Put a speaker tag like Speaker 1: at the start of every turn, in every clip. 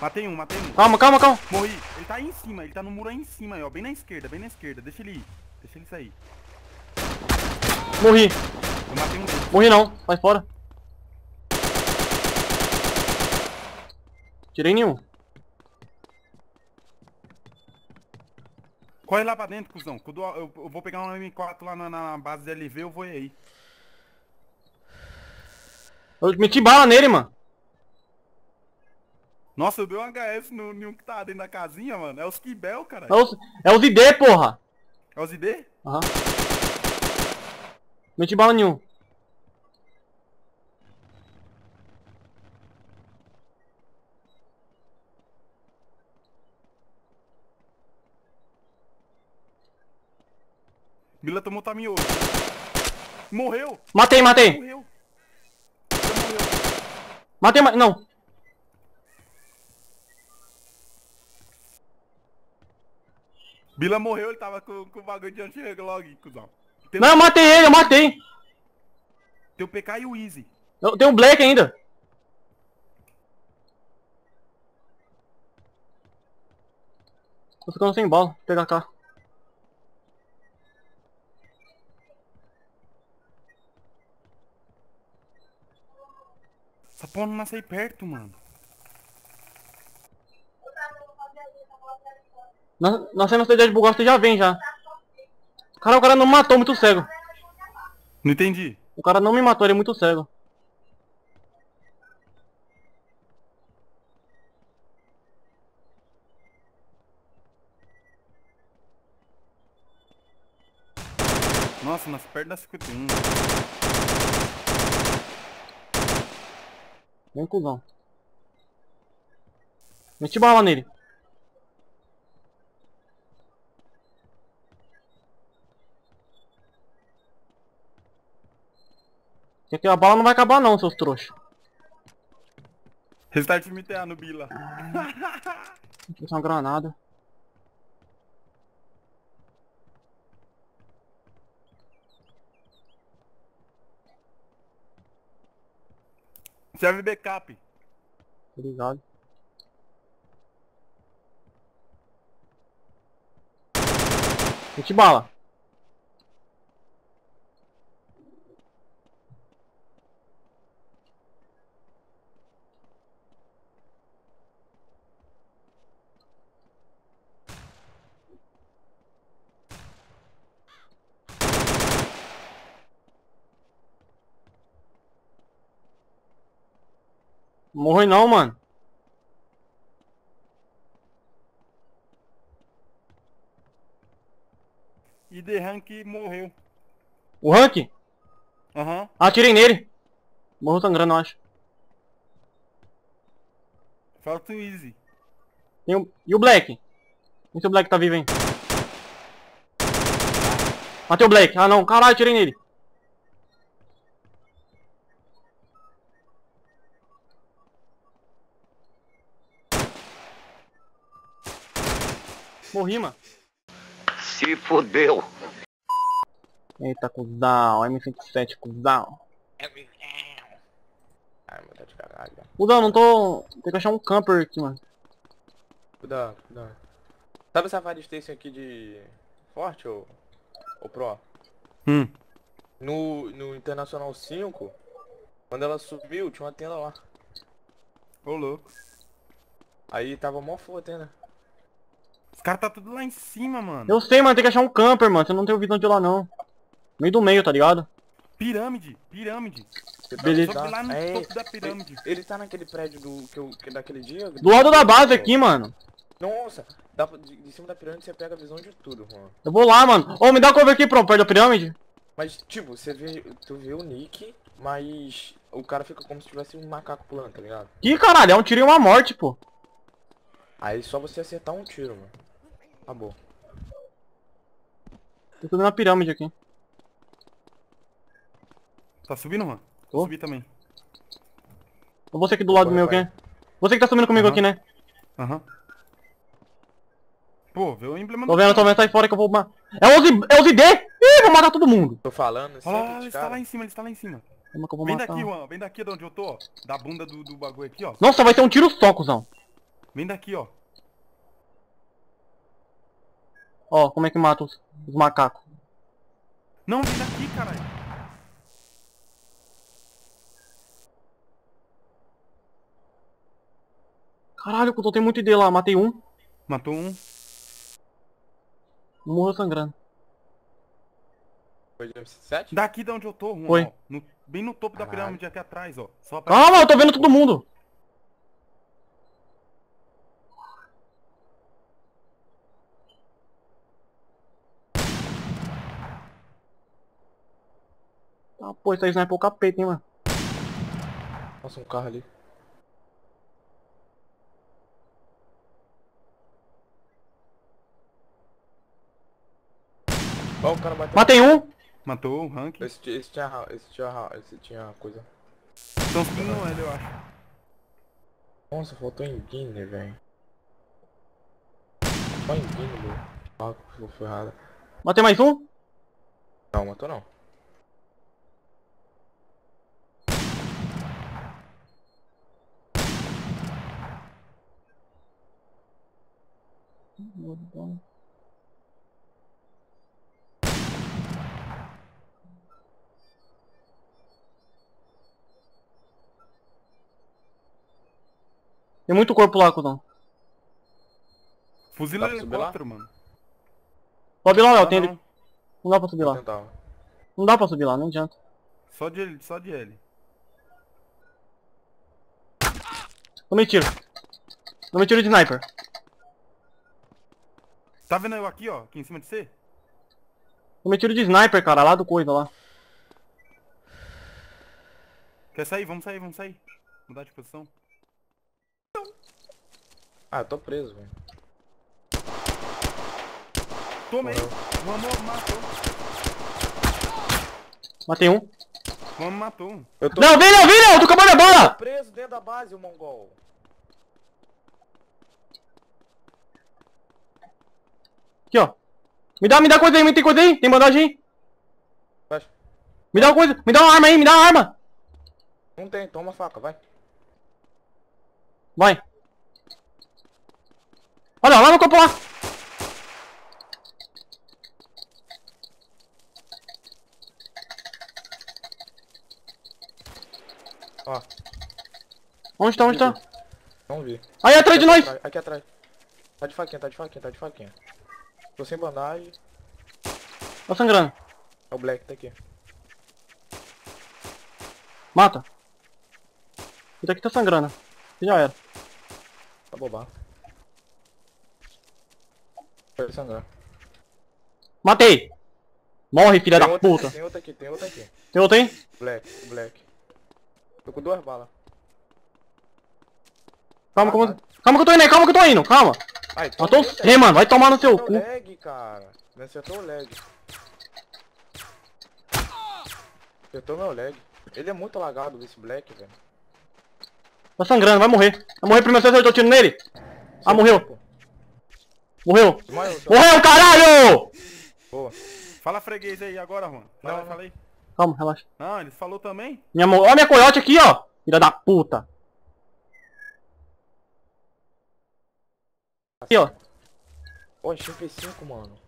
Speaker 1: Matei um, matei um.
Speaker 2: Calma, calma, calma.
Speaker 1: Morri. Ele tá aí em cima, ele tá no muro aí em cima, aí, ó. Bem na esquerda, bem na esquerda. Deixa ele ir. Deixa ele sair.
Speaker 2: Morri.
Speaker 1: Eu matei um dele.
Speaker 2: Morri não. Sai fora. Tirei nenhum.
Speaker 1: Corre lá pra dentro, cuzão. Quando eu, eu vou pegar um M4 lá na, na base de LV, eu vou aí.
Speaker 2: Eu meti bala nele, mano.
Speaker 1: Nossa, eu dei um HS no nenhum que tá dentro da casinha, mano. É os Kibel,
Speaker 2: É
Speaker 1: caralho.
Speaker 2: os, é os ID, porra.
Speaker 1: É os ID?
Speaker 2: Aham. Meti bala nenhum.
Speaker 1: Bila tomou taminho. Morreu!
Speaker 2: Matei, matei.
Speaker 1: Morreu! Morreu.
Speaker 2: Matei, ma não.
Speaker 1: Bila morreu, ele tava com, com o bagulho de anti-log, cuzão. Tem,
Speaker 2: Não, eu matei ele, eu matei.
Speaker 1: tem o PK e o Easy.
Speaker 2: Eu tenho um Black ainda. Tô ficando sem bala. Vou pegar cá.
Speaker 1: Essa porra não nasce aí perto, mano.
Speaker 2: Nascendo na cidade de Bugal, você já vem já. Cara, o cara não matou, muito cego.
Speaker 1: Não entendi.
Speaker 2: O cara não me matou, ele é muito cego.
Speaker 1: Nossa, nasce perto da 51.
Speaker 2: Vem, cuzão. Meti bala nele. Que aqui a bala não vai acabar não, seus trouxas.
Speaker 1: Restart MTA no Bila.
Speaker 2: Vou uma granada.
Speaker 1: Serve backup.
Speaker 2: Ligado? Meti bala. Morre não, mano.
Speaker 1: E The Rank morreu.
Speaker 2: O Rank?
Speaker 1: Aham.
Speaker 2: Atirei nele. Morreu sangrando, eu acho.
Speaker 1: Falta o Easy.
Speaker 2: Tem o... E o Black? Vê se o Black tá vivo, hein. Matei o Black. Ah, não. Caralho, atirei nele. Morri, mano.
Speaker 3: Se fudeu.
Speaker 2: Eita, cuzão. M107, cuzão.
Speaker 4: Ai, meu Deus de caralho.
Speaker 2: Cuzão, não tô... Tem que achar um camper aqui, mano.
Speaker 4: Cuidado, cuidado. Sabe essa Fire Station aqui de Forte ou, ou Pro?
Speaker 1: Hum.
Speaker 4: No, no Internacional 5, quando ela subiu, tinha uma tenda lá.
Speaker 1: Ô louco.
Speaker 4: Aí tava mó foda a tenda.
Speaker 1: Os caras tá tudo lá em cima, mano.
Speaker 2: Eu sei, mano. Tem que achar um camper, mano. Você não tem visão de lá, não. Meio do meio, tá ligado?
Speaker 1: Pirâmide, pirâmide.
Speaker 4: Tá-
Speaker 2: Beleza.
Speaker 1: Lá no
Speaker 4: É,
Speaker 1: topo da pirâmide.
Speaker 4: Ele, ele tá naquele prédio do que eu, que daquele dia?
Speaker 2: Do lado da base aqui, mano.
Speaker 4: Nossa, dá pra, de, de cima da pirâmide você pega a visão de tudo, mano.
Speaker 2: Eu vou lá, mano. Ô, me dá cover aqui, pronto, perto da pirâmide.
Speaker 4: Mas, tipo, você vê, tu vê o Nick, mas o cara fica como se tivesse um macaco pulando, tá ligado?
Speaker 2: Que caralho, é um tiro e uma morte, pô.
Speaker 4: Aí só você acertar um tiro, mano. Acabou.
Speaker 2: Tô subindo na pirâmide aqui.
Speaker 1: Tá subindo, mano?
Speaker 2: Tô.
Speaker 1: Vou subir também.
Speaker 2: Ou você aqui do lado
Speaker 4: Corre,
Speaker 2: meu, quem? Você que tá subindo comigo
Speaker 1: Aham.
Speaker 2: aqui, né?
Speaker 1: Aham. Pô, vê o emblema
Speaker 2: Tô vendo, tô vendo, sai fora que eu vou... ma- É 11, é 11D! Ih, vou matar todo mundo.
Speaker 4: Tô falando,
Speaker 1: Olha lá, ele está lá em cima, ele está lá em cima.
Speaker 2: Como é que eu vou
Speaker 1: Vem
Speaker 2: matar?
Speaker 1: daqui, Juan, vem daqui de onde eu tô, ó. Da bunda do, do bagulho aqui, ó.
Speaker 2: Nossa, vai ser um tiro só, cuzão.
Speaker 1: Vem daqui, ó.
Speaker 2: Ó, como é que mata os, os macacos.
Speaker 1: Não, vem daqui, caralho.
Speaker 2: Caralho, eu tem muito ID lá. Matei um.
Speaker 1: Matou um.
Speaker 2: Morreu sangrando.
Speaker 4: Foi de MC7?
Speaker 1: Daqui de onde eu tô, Juan,
Speaker 2: Foi.
Speaker 1: ó. No- bem no topo da
Speaker 4: Caralho.
Speaker 1: pirâmide aqui atrás, ó. Só aparece-
Speaker 2: Calma, eu tô vendo todo mundo. Ah, pô, isso aí sniper é o capeta, hein, mano.
Speaker 4: Nossa, um carro ali. Ó, o cara bateu.
Speaker 2: Matei um.
Speaker 1: Matou o rank.
Speaker 4: Esse, esse tinha, esse tinha, esse tinha coisa.
Speaker 1: Estão subindo no L, eu acho.
Speaker 4: Nossa, faltou engine, velho. Só engine, meu. Ah, ficou ferrada.
Speaker 2: Matei mais um.
Speaker 4: Não, matou não.
Speaker 2: Tem muito corpo lá, cuzão.
Speaker 1: Fuzila
Speaker 4: subir
Speaker 1: helicóptero, mano.
Speaker 2: Sobe lá, Léo. Tem...
Speaker 1: não.
Speaker 2: Não dá pra subir lá.
Speaker 4: tentar.
Speaker 2: Não dá pra subir lá, não adianta.
Speaker 1: Só de L, só de L.
Speaker 2: Tomei tiro. Tomei tiro de sniper.
Speaker 1: Tá vendo eu aqui, ó? Aqui em cima de você?
Speaker 2: Tomei tiro de sniper, cara, lá do coisa lá.
Speaker 1: Quer sair? Vamos sair, vamos sair. Mudar de posição.
Speaker 4: Ah, eu tô preso, velho.
Speaker 1: Tomei. Vamos, matou.
Speaker 2: Matei um.
Speaker 1: Vamos, matou um.
Speaker 4: Eu tô
Speaker 2: Não, vem, não, vem, não! Tu acabou a bala!
Speaker 4: preso dentro da base, o mongol.
Speaker 2: Aqui, ó. Me dá, me dá coisa aí, me tem coisa aí? Tem bandagem aí?
Speaker 4: Vai.
Speaker 2: Me dá uma coisa, me dá uma arma aí, me dá uma arma!
Speaker 4: Não tem, toma a faca, vai.
Speaker 2: Vai. Olha, lá no campo lá.
Speaker 4: Ó,
Speaker 2: Onde tá, onde tá?
Speaker 4: não vi.
Speaker 2: Aí, atrás de nós!
Speaker 4: Aqui atrás. Tá de faquinha, tá de faquinha, tá de faquinha. Tô sem bandagem.
Speaker 2: Tá sangrando.
Speaker 4: É o Black, tá aqui.
Speaker 2: Mata. Esse daqui tá sangrando. Já era.
Speaker 4: Tá bobado. Pode sangrar.
Speaker 2: Matei! Morre, filha
Speaker 4: Tem
Speaker 2: da
Speaker 4: outra
Speaker 2: puta.
Speaker 4: aqui, tem outra aqui, tem outra aqui.
Speaker 2: Tem outro aí?
Speaker 4: Black, Black. Tô com duas balas.
Speaker 2: Calma,
Speaker 4: Ah,
Speaker 2: calma.
Speaker 4: tá.
Speaker 2: Calma que eu tô indo aí, calma que eu tô indo, calma.
Speaker 4: Ai,
Speaker 2: Matou você, mano. Vai tomar no seu
Speaker 4: Acertou o
Speaker 2: cu.
Speaker 4: lag, cara. Me acertou o lag. Acertou meu lag. Ele é muito lagado, esse Black, velho.
Speaker 2: Tá sangrando, vai morrer. Vai morrer primeiro, você acertou tiro nele. Ah, morreu. Morreu.
Speaker 4: Morreu, tô-
Speaker 2: Morreu, caralho!
Speaker 4: Boa.
Speaker 1: Fala freguês aí agora, Juan. Fala,
Speaker 4: Não,
Speaker 1: fala aí.
Speaker 2: Calma, relaxa.
Speaker 1: Não, eles falou também.
Speaker 2: Minha mo... Ó minha coiote aqui, ó. Filha da puta. Aqui, ó.
Speaker 4: Ó, MP5, mano.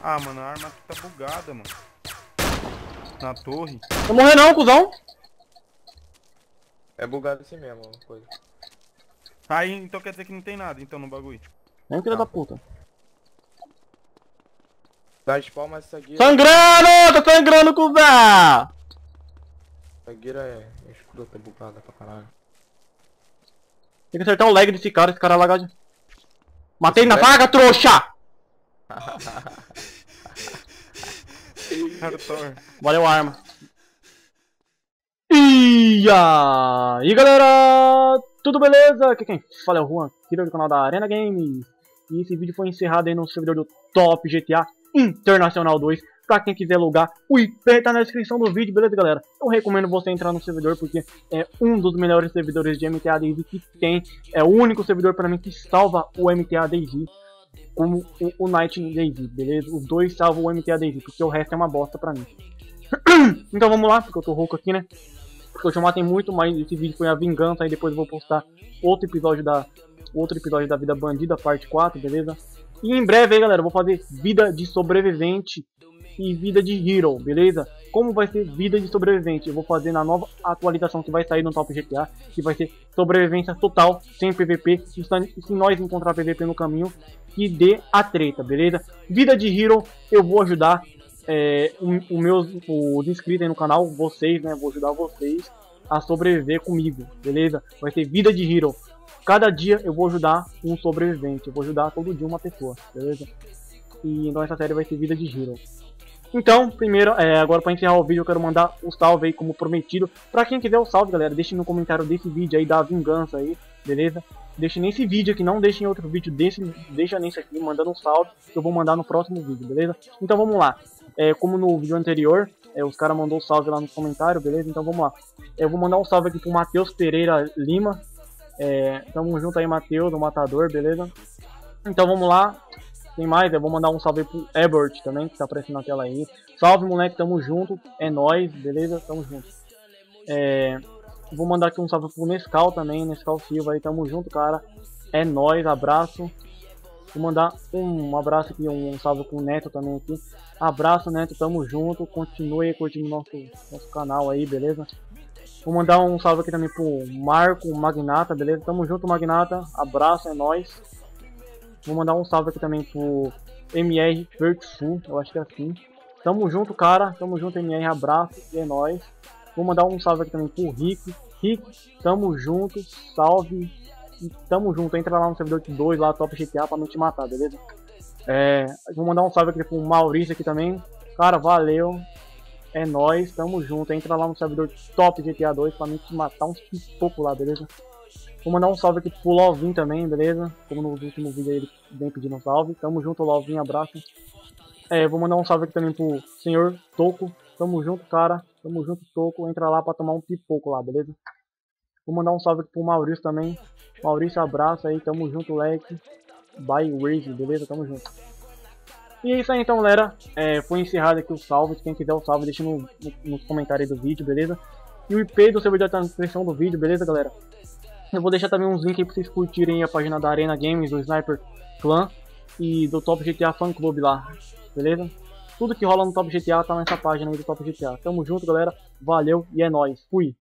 Speaker 1: Ah, mano, a arma aqui tá bugada, mano. Na torre.
Speaker 2: Não morrer não, cuzão.
Speaker 4: É bugado assim mesmo, coisa.
Speaker 1: Aí, então quer dizer que não tem nada, então, no bagulho.
Speaker 2: Vem, filha
Speaker 4: Não.
Speaker 2: da puta.
Speaker 4: Dá spawn, mas essa guia,
Speaker 2: Sangrando! Tá sangrando, cuzão!
Speaker 4: essa guia é escrota, é bugada pra caralho.
Speaker 2: Tem que acertar o lag desse cara, esse cara é lagado. Matei na vaga, trouxa! Valeu a arma. E aí galera, tudo beleza? Aqui quem fala é o Juan, criador do canal da Arena Games. E esse vídeo foi encerrado aí no servidor do Top GTA Internacional 2. Pra quem quiser logar, o IP tá na descrição do vídeo, beleza galera? Eu recomendo você entrar no servidor porque é um dos melhores servidores de MTA DayZ que tem. É o único servidor pra mim que salva o MTA DayZ como o, o Night DayZ, beleza? Os dois salvam o MTA DayZ, porque o resto é uma bosta pra mim. então vamos lá, porque eu tô rouco aqui, né? Porque eu já matei muito, mas esse vídeo foi a vingança, aí depois eu vou postar outro episódio da outro episódio da Vida Bandida, parte 4, beleza? E em breve aí, galera, eu vou fazer vida de sobrevivente e vida de hero, beleza? Como vai ser vida de sobrevivente? Eu vou fazer na nova atualização que vai sair no Top GTA, que vai ser sobrevivência total, sem PVP. Se nós encontrar PVP no caminho, que dê a treta, beleza? Vida de hero, eu vou ajudar é, o, o meus, os inscritos aí no canal, vocês, né? Vou ajudar vocês a sobreviver comigo, beleza? Vai ser vida de hero. Cada dia eu vou ajudar um sobrevivente, eu vou ajudar todo dia uma pessoa, beleza? E então essa série vai ser vida de hero. Então, primeiro, é, agora para encerrar o vídeo, eu quero mandar o um salve aí como prometido. Pra quem quiser o salve, galera, deixe no comentário desse vídeo aí da vingança aí, beleza? Deixe nesse vídeo aqui, não deixe em outro vídeo desse, deixa nesse aqui, mandando um salve, que eu vou mandar no próximo vídeo, beleza? Então vamos lá. É, como no vídeo anterior, é, os caras mandou salve lá no comentário, beleza? Então vamos lá. Eu vou mandar um salve aqui pro Matheus Pereira Lima. É, tamo junto aí, Matheus, o Matador, beleza? Então vamos lá. Tem mais, eu vou mandar um salve pro Ebert também, que tá aparecendo na tela aí. Salve, moleque, tamo junto. É nóis, beleza? Tamo junto. É, vou mandar aqui um salve pro Nescal também, Nescal Silva aí, tamo junto, cara. É nóis, abraço. Vou mandar um abraço aqui, um salve pro Neto também aqui. Abraço, Neto, tamo junto. Continue curtindo nosso, nosso canal aí, beleza? Vou mandar um salve aqui também pro Marco Magnata, beleza? Tamo junto, Magnata. Abraço, é nóis. Vou mandar um salve aqui também pro MR Vertifu, eu acho que é assim. Tamo junto, cara. Tamo junto, MR. Abraço e é nóis. Vou mandar um salve aqui também pro Rick. Rick, tamo junto. Salve. Tamo junto. Entra lá no servidor 2, lá, Top GTA, pra não te matar, beleza? É, vou mandar um salve aqui pro Maurício aqui também. Cara, valeu. É nóis, tamo junto. Entra lá no servidor Top GTA 2 pra não te matar uns pouco lá, beleza? Vou mandar um salve aqui pro Lovinho também, beleza? Como no último vídeo ele vem pedindo um salve. Tamo junto, Lovinho, abraço. É, vou mandar um salve aqui também pro senhor Toco. Tamo junto, cara. Tamo junto, Toco. Entra lá pra tomar um pipoco lá, beleza? Vou mandar um salve aqui pro Maurício também. Maurício, abraço aí. Tamo junto, leque. Bye, Waze, beleza? Tamo junto. E é isso aí então, galera. É, foi encerrado aqui o salve. Quem quiser o salve, deixa no, no, nos comentários do vídeo, beleza? E o IP do servidor tá na descrição do vídeo, beleza, galera? Eu vou deixar também uns links aí pra vocês curtirem a página da Arena Games, do Sniper Clan e do Top GTA Fan Club lá, beleza? Tudo que rola no Top GTA tá nessa página aí do Top GTA. Tamo junto, galera. Valeu e é nóis. Fui.